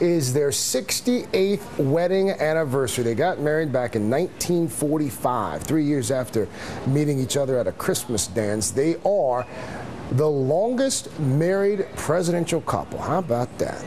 is their 68th wedding anniversary. They got married back in 1945, three years after meeting each other at a Christmas dance. They are the longest married presidential couple. How about that?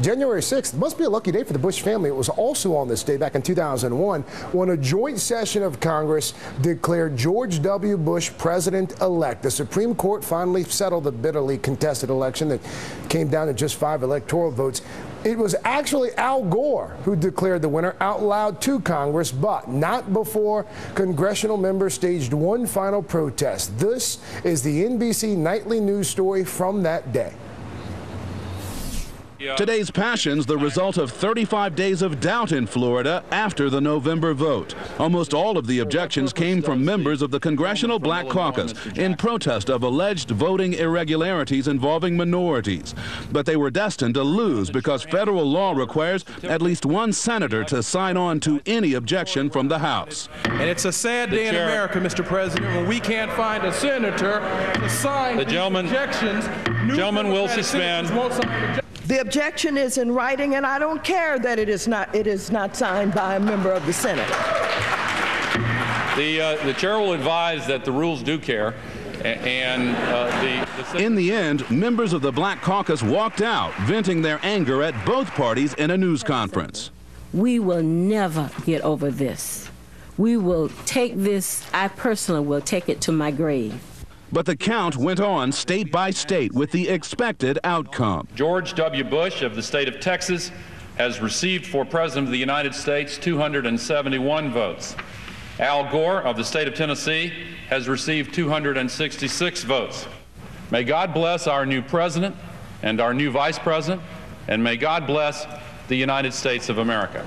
January 6th must be a lucky day for the Bush family. It was also on this day back in 2001 when a joint session of Congress declared George W. Bush president elect. The Supreme Court finally settled the bitterly contested election that came down to just five electoral votes. It was actually Al Gore who declared the winner out loud to Congress, but not before congressional members staged one final protest. This is the NBC nightly news story from that day. Today's passions the result of 35 days of doubt in Florida after the November vote. Almost all of the objections came from members of the Congressional Black Caucus in protest of alleged voting irregularities involving minorities. But they were destined to lose because federal law requires at least one senator to sign on to any objection from the House. And it's a sad day in America, Mr. President, when we can't find a senator to sign the gentleman, objections. Gentleman will suspend. The objection is in writing, and I don't care that it is not, it is not signed by a member of the Senate. The, uh, the chair will advise that the rules do care. And uh, the, the in the end, members of the Black Caucus walked out, venting their anger at both parties in a news conference. We will never get over this. We will take this, I personally will take it to my grave. But the count went on state by state with the expected outcome. George W. Bush of the state of Texas has received for President of the United States 271 votes. Al Gore of the state of Tennessee has received 266 votes. May God bless our new president and our new vice president, and may God bless the United States of America.